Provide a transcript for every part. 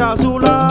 Kazula.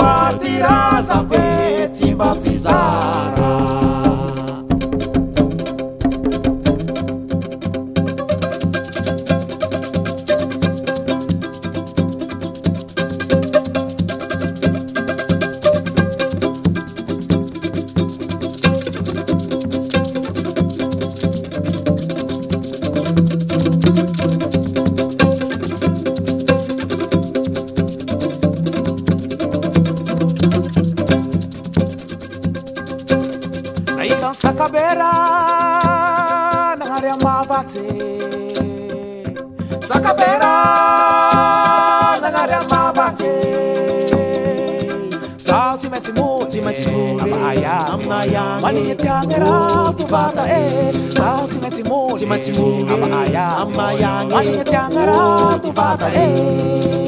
atirazaqueetimbafizara zakabera nahary eh, amavatsy zakabera nagnary amavatsy zaho tsy maintsy mo tsy maintsy moaaya manigny tiagny raha tovata e eh. zaho tsy maintsy mo tsy maintsy mo amaaya manigny tiagny raha tovata e eh.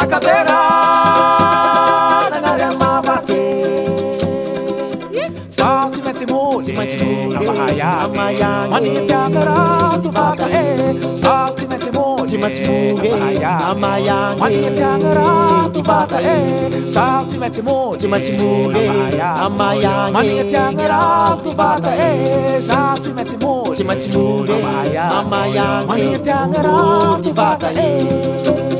sakabera nangare mabate sa timeti mo timeti mo amaya amaya mani yakara tu baka e sa timeti mo timeti mo amaya amaya mani yakara tu baka e sa timeti mo timeti mo amaya amaya mani yakara tu baka e sa timeti mo timeti mo amaya amaya mani yakara tu baka e